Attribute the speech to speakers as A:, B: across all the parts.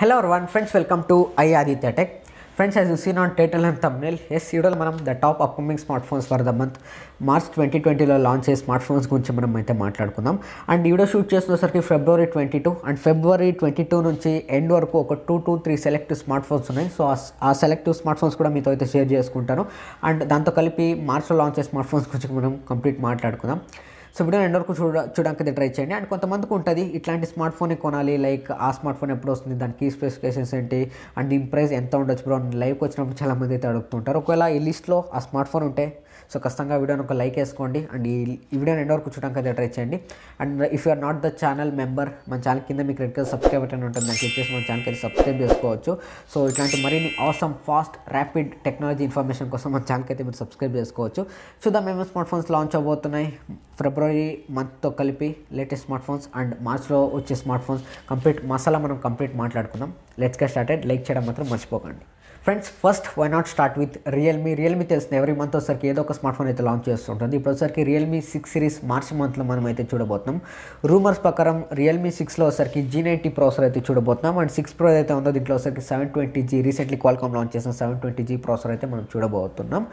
A: Hello one friends welcome to I Aditya tech friends as you seen on title and thumbnail yes ఈరోజు మనం the top upcoming smart phones for the month March twenty ట్వంటీలో launch అయ్యే smart phones గురించి మనం అయితే మాట్లాడుకుందాం. And video shoot చేసినసరికి February twenty two and February twenty two నుంచి end వరకు ఒక two two three selective smart phones ఉన్నాయి. సో ఆ సెలెక్టివ్ స్మార్ట్ ఫోన్స్ కూడా మీతో అయితే షేర్ చేసుకుంటాను. అండ్ దాంతో కలిపి మార్చ్లో లాంచ్ అయ్యే స్మార్ట్ ఫోన్స్ గురించి మనం కంప్లీట్ మాట్లాడుకుందాం. సో వీడియో ఎండ్ వరకు చూడ చూడడానికి ట్రై చేయండి. అండ్ కొంతమందికి ఉంటుంది ఇట్లాంటి స్మార్ట్ ఫోన్ కొనాలి లైక్ ఆ స్మార్ట్ ఫోన్ ఎప్పుడు వస్తుంది దాని కీ స్పెసిఫికేషన్స్ ఏంటి అండ్ దీని ప్రైస్ ఎంత ఉండొచ్చు బ్రో లైవ్కి వచ్చినప్పుడు చాలామంది అయితే అడుగుతుంటారు. ఒకవేళ ఈ లిస్ట్లో ఆ స్మార్ట్ ఫోన్ ఉంటే సో ఖచ్చితంగా వీడియోని ఒక లైక్ వేసుకోండి అండ్ ఈ వీడియోని ఎండ్ వరకు చూడడానికి అయితే ట్రై చేయండి. And if you're not the channel member మన ఛానల్ కింద మీకు రెడ్ కలర్ సబ్స్క్రైబ్ బటన్ ఉంటుంది. దాన్ని క్లిక్ చేసి మన ఛానల్కి అయితే సబ్స్క్రైబ్ చేసుకోవచ్చు. సో ఇట్లాంటి మరిన్ని అవసరం ఫాస్ట్ ర్యాపిడ్ టెక్నాలజీ ఇన్ఫర్మేషన్ కోసం మన ఛానల్కి అయితే మీరు సబ్స్క్రైబ్ చేసుకోవచ్చు. చూద్దాం మేము స్మార్ట్ ఫోన్స్ లాంచ్ అవబోతున్నాయి ఫిబ్రవరి మంత్తో కలిపి లేటెస్ట్ స్మార్ట్ ఫోన్స్ అండ్ మార్చ్లో వచ్చే స్మార్ట్ ఫోన్స్ కంప్లీట్ మసాలా మనం కంప్లీట్ మాట్లాడుకుందాం. లెట్స్ గెట్ స్టార్టెడ్ లైక్ చేయడం మాత్రం మర్చిపోకండి. Friends first why not start with Realme Realme తెలిసిన ఎవ్రీ మంత్ వచ్చరికి ఏదో ఒక స్మార్ట్ ఫోన్ అయితే లాంచ్ చేస్తుంటుంది. ఇప్పుడు వచ్చరికి రియల్మీ సిక్స్ సిరీస్ మార్చ్ మంత్లో మనం అయితే చూడబోతున్నాం. రూమర్స్ ప్రకారం రియల్మీ సిక్స్లో వచ్చరికి జీ నైంటీ ప్రాసెసర్ అయితే చూడబోతున్నాం. అండ్ సిక్స్ ప్రో అయితే ఉందో దీంట్లో వచ్చరికి seven twenty G recently Qualcomm launch చేసిన సెవెన్ ట్వంటీ జీ ప్రాసెసర్ అయితే మనం చూడబోతున్నాం.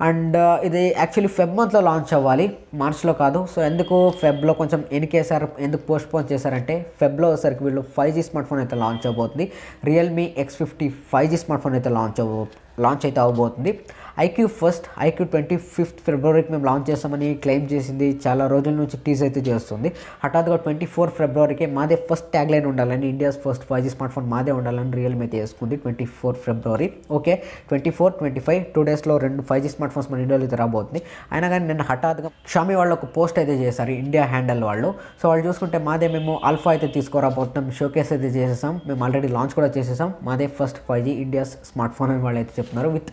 A: అండ్ uh, ఇది యాక్చువల్లీ ఫెబ్ మంత్లో లాంచ్ అవ్వాలి. మార్చ్లో కాదు. సో ఎందుకు ఫెబ్లో కొంచెం ఎనికేసారు ఎందుకు పోస్ట్ పోన్ చేశారంటే ఫెబ్లో వచ్చేసరికి వీళ్ళు ఫైవ్ జీ స్మార్ట్ ఫోన్ అయితే లాంచ్ అవబోతుంది Realme X fifty five G smart phone అయితే లాంచ్ అవ్వ లాంచ్ అయితే అవబోతుంది iQOO first iQOO twenty fifth ఫిబ్రవరికి మేము లాంచ్ చేస్తామని క్లెయిమ్ చేసింది. చాలా రోజుల నుంచి టీజ్ అయితే చేస్తుంది. హఠాత్తుగా ట్వంటీ ఫోర్ ఫిబ్రవరికి మాదే ఫస్ట్ ట్యాగ్ లైన్ ఉండాలని India's first five G smart phone మాదే ఉండాలని రియల్మీ అయితే చేసుకుంది twenty four February. Okay twenty four twenty five two డేస్లో రెండు ఫైవ్ జీ స్మార్ట్ ఫోన్స్ మన ఇండియాలో అయితే రాబోతుంది. అయినా కానీ నిన్న హఠాత్తుగా షామీ వాళ్ళు ఒక పోస్ట్ అయితే చేశారు ఇండియా హ్యాండల్ వాళ్ళు. సో వాళ్ళు చూసుకుంటే మాదే మేము ఆల్ఫా అయితే తీసుకురాబోతున్నాం షోకేస్ అయితే చేసేసాం. మేము ఆల్రెడీ లాంచ్ కూడా చేసేసాం. మాదే first five G India's smart phone అని వాళ్ళు అయితే చెప్తున్నారు. విత్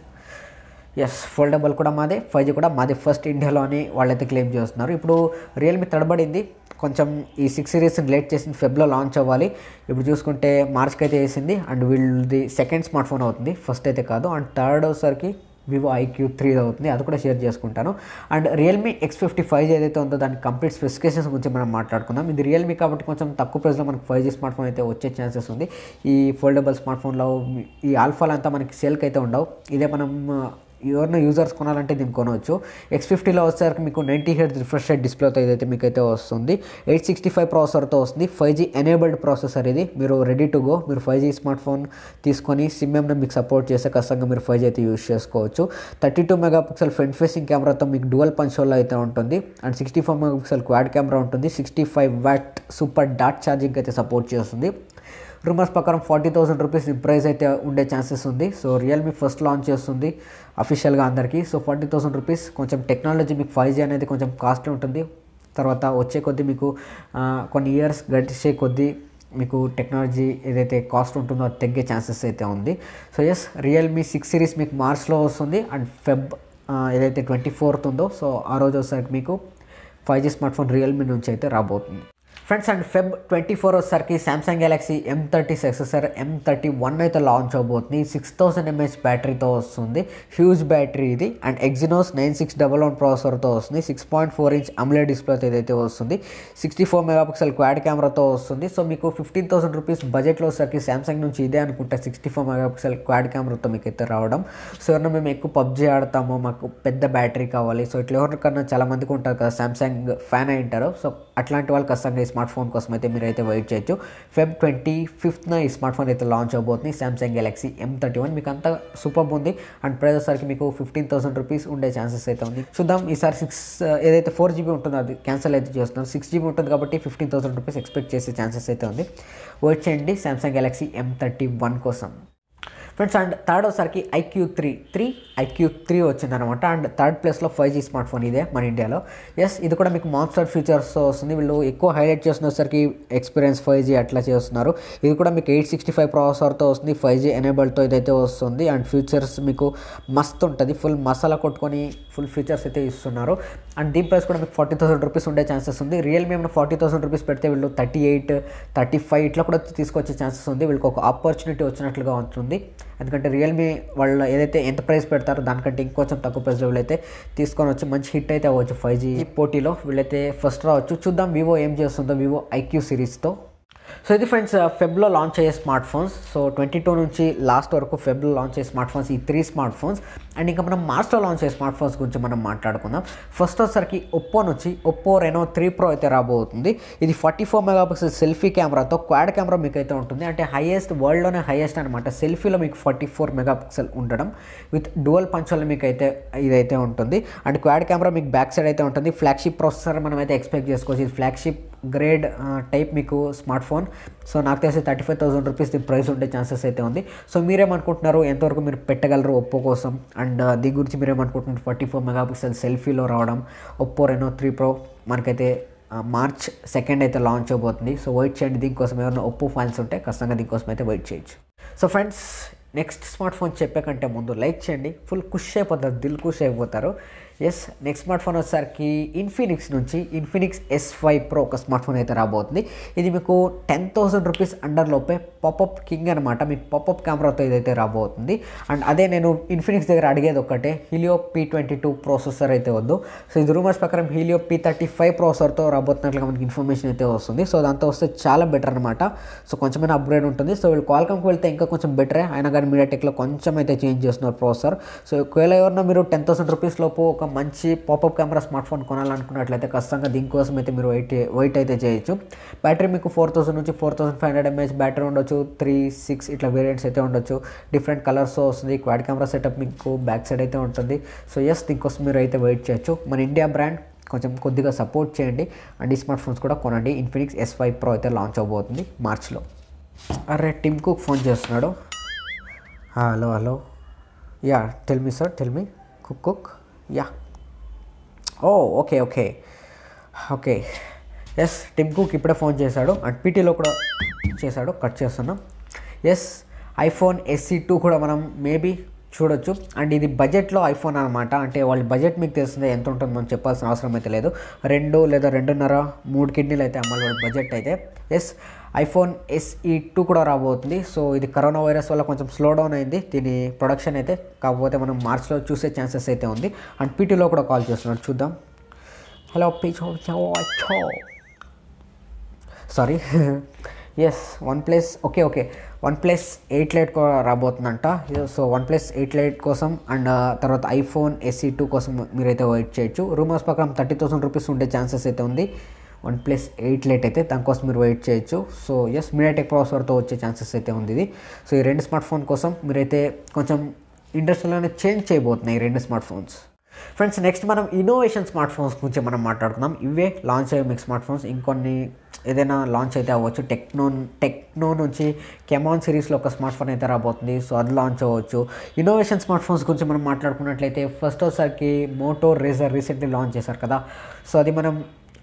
A: ఎస్ ఫోల్డబుల్ కూడా మాదే ఫైవ్ జీ కూడా మాదే ఫస్ట్ ఇండియాలో అని వాళ్ళైతే క్లెయిమ్ చేస్తున్నారు. ఇప్పుడు రియల్మీ తడబడింది కొంచెం ఈ సిక్స్ సిరీస్ని లేట్ చేసింది ఫెబ్లో లాంచ్ అవ్వాలి. ఇప్పుడు చూసుకుంటే మార్చ్కి అయితే వేసింది అండ్ వీళ్ళది సెకండ్ స్మార్ట్ ఫోన్ అవుతుంది ఫస్ట్ అయితే కాదు అండ్ థర్డ్ వచ్చేసరికి వివో ఐక్యూ త్రీ అవుతుంది అది కూడా షేర్ చేసుకుంటాను. And Realme X fifty five G ఏదైతే ఉందో దాని కంప్లీట్ స్పెసిఫికేషన్స్ గురించి మనం మాట్లాడుకుందాం. ఇది రియల్మీ కాబట్టి కొంచెం తక్కువ ప్రైస్లో మనకు ఫైవ్ జీ స్మార్ట్ ఫోన్ అయితే వచ్చే ఛాన్సెస్ ఉంది. ఈ ఫోల్డబుల్ స్మార్ట్ ఫోన్లో ఈ ఆల్ఫాలు అంతా మనకి సేల్కి అయితే ఉండవు. ఇదే మనం ఎవరిన యూజర్స్ కొనాలంటే దీన్ని కొనవచ్చు. ఎక్స్ ఫిఫ్టీలో వచ్చేసరికి మీకు నైంటీ హెడ్ రిఫ్రెష్ రేట్ డిస్ప్లేతో ఏదైతే మీకు అయితే వస్తుంది. ఎయిట్ సిక్స్టీ ఫైవ్ ప్రాసెసర్తో వస్తుంది. ఫైవ్ జీ ఎనేబుల్డ్ ప్రాసెసర్ ఇది. మీరు రెడీ టు గో మీరు ఫైవ్ జీ స్మార్ట్ ఫోన్ తీసుకొని సిమ్ ఎంని మీకు సపోర్ట్ చేస్తే ఖచ్చితంగా మీరు ఫైవ్ జీ అయితే యూజ్ చేసుకోవచ్చు. Thirty two mega pixel front facing కెమెరాతో మీకు డ్యువల్ పంచోల్లో అయితే ఉంటుంది. And sixty four mega pixel quad camera ఉంటుంది. సిక్స్టీ ఫైవ్ వాట్ సూపర్ డాట్ ఛార్జింగ్ అయితే సపోర్ట్ చేస్తుంది. రూమర్స్ ప్రకారం ఫార్టీ థౌసండ్ రూపీస్ ప్రైస్ అయితే ఉండే ఛాన్సెస్ ఉంది. సో రియల్మీ ఫస్ట్ లాంచ్ చేస్తుంది అఫీషియల్గా అందరికీ. సో ఫార్టీ థౌసండ్ రూపీస్ కొంచెం టెక్నాలజీ మీకు ఫైవ్ జీ అనేది కొంచెం కాస్ట్లీ ఉంటుంది. తర్వాత వచ్చే కొద్దీ మీకు కొన్ని ఇయర్స్ గడిచే కొద్దీ మీకు టెక్నాలజీ ఏదైతే కాస్ట్ ఉంటుందో అది తగ్గే ఛాన్సెస్ అయితే ఉంది. So yes Realme six series మీకు మార్చ్లో వస్తుంది అండ్ ఫెబ్ ఏదైతే ట్వంటీ ఫోర్త్ ఉందో సో ఆ రోజు వచ్చేసరికి మీకు five G smart phone Realme నుంచి అయితే రాబోతుంది. Friends and Feb twenty four వచ్చేసరికి Samsung Galaxy M thirty successor M thirty one అయితే లాంచ్ అవబోతుంది. సిక్స్ థౌసండ్ ఎంహెచ్ బ్యాటరీతో వస్తుంది. హ్యూజ్ బ్యాటరీ ఇది. And Exynos nine six double one ప్రాసెసర్తో వస్తుంది. Six point four inch AMOLED డిస్ప్లేతో ఏదైతే వస్తుంది సిక్స్టీ ఫోర్ మెగాపిక్సెల్ క్వాడ్ కెమెరాతో వస్తుంది. సో మీకు ఫిఫ్టీన్ థౌసండ్ రూపీస్ బడ్జెట్లో వచ్చేసరికి సామ్సంగ్ నుంచి ఇదే అనుకుంటే సిక్స్టీ ఫోర్ మెగాపిక్సెల్ క్వాడ్ కెమెరాతో మీకు అయితే రావడం. సో ఎవరైనా మేము ఎక్కువ పబ్జీ ఆడతాము మాకు పెద్ద బ్యాటరీ కావాలి. సో ఇట్లా ఎవరికన్నా చాలా మందికి ఉంటారు కదా సామ్సంగ్ ఫ్యాన్ అయి ఉంటారు. సో అట్లాంటి వాళ్ళు ఖచ్చితంగా స్మార్ట్ ఫోన్ కోసం అయితే మీరు అయితే వెయిట్ చేయొచ్చు. ఫెబ్ ట్వంటీ ఫిఫ్త్న ఈ స్మార్ట్ ఫోన్ అయితే లాంచ్ అవబోతుంది. Samsung Galaxy M thirty one మీకు అంతా సూపర్ ఉంది. అండ్ ప్రైస్ వచ్చేసరికి మీకు ఫిఫ్టీన్ థౌసండ్ రూపీస్ ఉండే ఛాన్సెస్ అయితే ఉంది. చూద్దాం ఈసారి సిక్స్ uh, ఏదైతే ఫోర్ జీబీ ఉంటుందో అది క్యాన్సిల్ అయితే చేస్తున్నాం. సిక్స్ జీబీ ఉంటుంది కాబట్టి ఫిఫ్టీన్ థౌసండ్ రూపీస్ ఎక్స్పెక్ట్ చేసే ఛాన్సెస్ అయితే ఉంది. వెయిట్ చేయండి Samsung Galaxy M thirty one కోసం. ఫ్రెండ్స్ అండ్ థర్డ్ వచ్చరికి iQOO three. Three iQOO three వచ్చిందనమాట. అండ్ థర్డ్ ప్లేస్లో ఫైవ్ జీ స్మార్ట్ ఫోన్ ఇదే మన ఇండియాలో. ఎస్ ఇది కూడా మీకు మాన్స్టర్ ఫీచర్స్ వస్తుంది. వీళ్ళు ఎక్కువ హైలైట్ చేస్తున్నసరికి ఎక్స్పీరియన్స్ ఫైవ్ జీ అట్లా చేస్తున్నారు. ఇది కూడా మీకు ఎయిట్ సిక్స్టీ ఫైవ్ ప్రాసెసర్తో వస్తుంది. ఫైవ్ జీ ఎనేబుల్తో ఇదైతే వస్తుంది. అండ్ ఫీచర్స్ మీకు మస్తు ఉంటుంది. ఫుల్ మసాలా కొట్టుకొని ఫుల్ ఫీచర్స్ అయితే ఇస్తున్నారు. అండ్ దీని ప్రైస్ కూడా మీకు ఫార్టీ థౌసండ్ రూపీస్ ఉండే ఛాన్సెస్ ఉంది. రియల్మీ ఏమైనా ఫార్టీ థౌసండ్ రూపీస్ పెడితే వీళ్ళు థర్టీ ఎయిట్ థర్టీ ఫైవ్ ఇట్లా కూడా తీసుకొచ్చే ఛాన్సెస్ ఉంది. వీళ్ళకి ఒక ఆపర్చునిటీ వచ్చినట్లుగా ఉంటుంది. ఎందుకంటే రియల్మీ వాళ్ళు ఏదైతే ఎంత ప్రైస్ పెడతారో దానికంటే ఇంకొంచెం తక్కువ ప్రైస్లో వీళ్ళైతే తీసుకొని వచ్చి మంచి హిట్ అయితే అవ్వచ్చు ఫైవ్ జీ పోటీలో వీళ్ళైతే ఫస్ట్ రావచ్చు. చూద్దాం వివో ఏం చేస్తుందో వివో ఐక్యూ సిరీస్తో సో ఇది ఫ్రెండ్స్ ఫెబ్లో లాంచ్ అయ్యే smart phones so twenty two నుంచి లాస్ట్ వరకు ఫెబ్లో లాంచ్ అయ్యే స్మార్ట్ ఫోన్స్ ఈ త్రీ స్మార్ట్ ఫోన్స్ అండ్ ఇంకా మనం మార్చ్లో లాంచ్ అయ్యే స్మార్ట్ ఫోన్స్ గురించి మనం మాట్లాడుకుందాం. ఫస్ట్ వచ్చేసరికి ఒప్పో నుంచి ఒప్పో రెనో త్రీ ప్రో అయితే రాబోతుంది. ఇది ఫార్టీ ఫోర్ మెగాపిక్సెల్ సెల్ఫీ కెమెరాతో క్వాడ్ కెమెరా మీకు అయితే ఉంటుంది. అంటే హైయెస్ట్ వరల్డ్లోనే హైయెస్ట్ అనమాట సెల్ఫీలో మీకు ఫార్టీ ఫోర్ మెగాపిక్సెల్ ఉండడం. విత్ డువల్ పంచోల్ మీకు అయితే ఇదైతే ఉంటుంది. అండ్ క్వాడ్ కెమెరా మీకు బ్యాక్ సైడ్ అయితే ఉంటుంది. ఫ్లాగ్షిప్ ప్రాసెసర్ మనం అయితే ఎక్స్పెక్ట్ చేసుకోవచ్చు. ఇది ఫ్లాగ్షిప్ గ్రేడ్ టైప్ మీకు స్మార్ట్ ఫోన్. సో నాకు తెలిసి థర్టీ ఫైవ్ థౌసండ్ రూపీస్ ది ప్రైస్ ఉండే ఛాన్సెస్ అయితే ఉంది. సో మీరేమనుకుంటున్నారు? ఎంతవరకు మీరు పెట్టగలరు ఒప్పో కోసం? అండ్ దీని గురించి మీరేమనుకుంటున్నారు? ఫార్టీ ఫోర్ మెగాపిక్సెల్ సెల్ఫీలో రావడం ఒప్పో రెనో త్రీ ప్రో మనకైతే మార్చ్ సెకండ్ అయితే లాంచ్ అయిపోతుంది సో వెయిట్ చేయండి. దీనికోసం ఏమైనా ఒప్పో ఫైల్స్ ఉంటే ఖచ్చితంగా దీనికోసం అయితే వెయిట్ చేయొచ్చు. So friends next smart phone చెప్పే కంటే ముందు లైక్ చేయండి. ఫుల్ ఖుష్ అయిపోతారు దిల్ ఖుష్ అయిపోతారు. ఎస్ నెక్స్ట్ స్మార్ట్ ఫోన్ వచ్చేసరికి ఇన్ఫినిక్స్ నుంచి ఇన్ఫినిక్స్ ఎస్ ఫైవ్ ప్రో ఒక స్మార్ట్ ఫోన్ అయితే రాబోతుంది. ఇది మీకు టెన్ థౌసండ్ రూపీస్ అండర్లోపే పాపప్ కింగ్ అనమాట మీకు పాపప్ కెమెరాతో ఇదైతే రాబోతుంది. అండ్ అదే నేను ఇన్ఫినిక్స్ దగ్గర అడిగేది ఒకటే Helio P twenty two processor అయితే వద్దు. సో ఇది రూమర్స్ ప్రకారం హీలియో పీ థర్టీ ఫైవ్ ప్రాసెసర్తో రాబోతున్నట్లుగా మనకి ఇన్ఫర్మేషన్ అయితే వస్తుంది. సో దాంతో వస్తే చాలా బెటర్ అనమాట సో కొంచెమైనా అప్గ్రేడ్ ఉంటుంది. సో వీళ్ళు క్వాల్కమ్కి వెళ్తే ఇంకా కొంచెం బెటరే అయినా కానీ మీడియాటెక్లో కొంచెం అయితే చేంజ్ చేస్తున్నారు ప్రాసెసర్ సో ఒకవేళ ఎవరన్నా మీరు టెన్ థౌసండ్ రూపీస్ లోపు ఒక మంచి పాపప్ కెమెరా స్మార్ట్ ఫోన్ కొనాలనుకున్నట్లయితే ఖచ్చితంగా దీనికోసం అయితే మీరు వెయిట్ వెయిట్ అయితే చేయొచ్చు. బ్యాటరీ మీకు ఫోర్ థౌసండ్ నుంచి four thousand five hundred mAh battery ఉండొచ్చు. త్రీ సిక్స్ ఇట్లా వేరియంట్స్ అయితే ఉండొచ్చు. డిఫరెంట్ కలర్స్ వస్తుంది. క్వాడ్ కెమెరా సెటప్ మీకు బ్యాక్ సైడ్ అయితే ఉంటుంది. సో ఎస్ దీనికోసం మీరు అయితే వెయిట్ చేయొచ్చు. మన ఇండియా బ్రాండ్ కొంచెం కొద్దిగా సపోర్ట్ చేయండి. అండ్ ఈ స్మార్ట్ ఫోన్స్ కూడా కొనండి. ఇన్ఫినిక్స్ ఎస్ ఫైవ్ ప్రో అయితే లాంచ్ అవబోతుంది మార్చ్లో. అరే టిమ్ కుక్ ఫోన్ చేస్తున్నాడు. Hello hello yeah tell me sir tell me Cook Cook yeah oh okay okay okay yes Tim Cook ఇప్పుడే ఫోన్ చేశాడు. అండ్ పీటీలో కూడా చేశాడు. కట్ చేస్తున్నాం. ఎస్ ఐఫోన్ ఎస్సీ టూ కూడా మనం మేబీ చూడొచ్చు. అండ్ ఇది బడ్జెట్లో ఐఫోన్ అనమాట అంటే వాళ్ళ బడ్జెట్ మీకు తెలిసిందే ఎంత ఉంటుందో మనం చెప్పాల్సిన అవసరం అయితే లేదు. రెండు లేదా రెండున్నర మూడు కిడ్నీలు అయితే అమ్మాలి వాళ్ళ బడ్జెట్ అయితే. ఎస్ ఐఫోన్ ఎస్ఈ టూ కూడా రాబోతుంది. సో ఇది కరోనా వైరస్ వల్ల కొంచెం స్లో డౌన్ అయింది. దీని ప్రొడక్షన్ అయితే కాకపోతే మనం మార్చ్లో చూసే ఛాన్సెస్ అయితే ఉంది. అండ్ పీటీలో కూడా కాల్ చేస్తున్నాడు చూద్దాం. Hello పీచో sorry yes one plus okay okay one plus eight lite కూడా రాబోతుందంట. So one plus eight lite కోసం అండ్ uh, తర్వాత ఐఫోన్ ఎస్సీ టూ కోసం మీరైతే వెయిట్ చేయొచ్చు. రూమర్స్ ప్రకారం థర్టీ థౌసండ్ రూపీస్ ఉండే ఛాన్సెస్ అయితే ఉంది. వన్ ప్లస్ ఎయిట్ లైట్ అయితే దానికోసం మీరు వెయిట్ చేయొచ్చు. సో ఎస్ మీడియాటెక్ ప్రాసెసర్తో వచ్చే ఛాన్సెస్ అయితే ఉంది ఇది. సో ఈ రెండు స్మార్ట్ ఫోన్ కోసం మీరైతే కొంచెం ఇండస్ట్రీలోనే చేంజ్ చేయబోతున్నాయి ఈ రెండు స్మార్ట్ ఫోన్స్ ఫ్రెండ్స్ నెక్స్ట్ మనం ఇన్నోవేషన్ స్మార్ట్ ఫోన్స్ గురించి మనం మాట్లాడుకుందాం. ఇవే లాంచ్ అయ్యే మీకు స్మార్ట్ ఫోన్స్ ఇంకొన్ని ఏదైనా లాంచ్ అయితే అవ్వచ్చు. టెక్నో టెక్నో నుంచి కెమాన్ సిరీస్లో ఒక స్మార్ట్ ఫోన్ అయితే రాబోతుంది. సో అది లాంచ్ అవ్వచ్చు. ఇన్నోవేషన్ స్మార్ట్ ఫోన్స్ గురించి మనం మాట్లాడుకున్నట్లయితే ఫస్ట్ ఒకసారికి మోటో రేజర్ రీసెంట్లీ లాంచ్ చేశారు కదా. సో అది మనం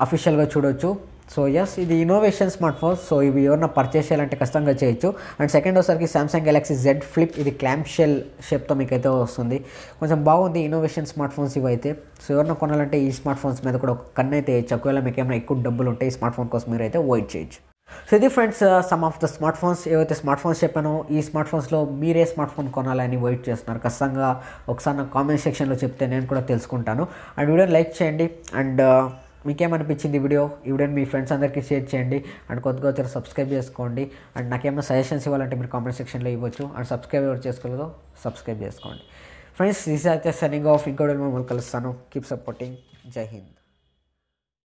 A: అఫీషియల్గా చూడొచ్చు. సో ఎస్ ఇది ఇన్నోవేషన్ స్మార్ట్ ఫోన్ సో ఇవి ఎవరన్నా పర్చేస్ చేయాలంటే కష్టంగా చేయొచ్చు. అండ్ సెకండ్ వచ్చరికి సామ్సంగ్ గెలాక్సీ జెడ్ ఫ్లిప్ ఇది క్లాంప్ షెల్ షేప్తో మీకు అయితే వస్తుంది. కొంచెం బాగుంది ఇన్నోవేషన్ స్మార్ట్ ఫోన్స్ ఇవి అయితే సో ఎవరన్నా కొనాలంటే ఈ స్మార్ట్ ఫోన్స్ మీద కూడా ఒక కన్ను అయితే వేయచ్చు. ఒకవేళ మీకు ఏమైనా ఎక్కువ డబ్బులు ఉంటే ఈ స్మార్ట్ ఫోన్ కోసం మీరు అయితే వెయిట్ చేయొచ్చు. సో ఇది friends some of the smart phones ఏవైతే స్మార్ట్ ఫోన్స్ చెప్పానో ఈ స్మార్ట్ ఫోన్స్లో మీరే స్మార్ట్ ఫోన్ కొనాలని వెయిట్ చేస్తున్నారు. ఖచ్చితంగా ఒకసారి నాకు కామెంట్ సెక్షన్లో చెప్తే నేను కూడా తెలుసుకుంటాను. అండ్ వీడియో లైక్ చేయండి. అండ్ మీకేమనిపించింది ఈ వీడియో? ఈ వీడియోని మీ ఫ్రెండ్స్ అందరికీ షేర్ చేయండి. అండ్ కొద్దిగా వచ్చారు సబ్స్క్రైబ్ చేసుకోండి. అండ్ నాకేమైనా సజెషన్స్ ఇవ్వాలంటే మీరు కామెంట్ సెక్షన్లో ఇవ్వచ్చు. అండ్ సబ్స్క్రైబ్ ఎవరు చేసుకోలేదో సబ్స్క్రైబ్ చేసుకోండి. ఫ్రెండ్స్ దిస్ అయితే సనింగ్ ఆఫ్ ఇంకోటి మిమ్మల్ని కలుస్తాను. కీప్ సపోర్టింగ్ జై హింద్.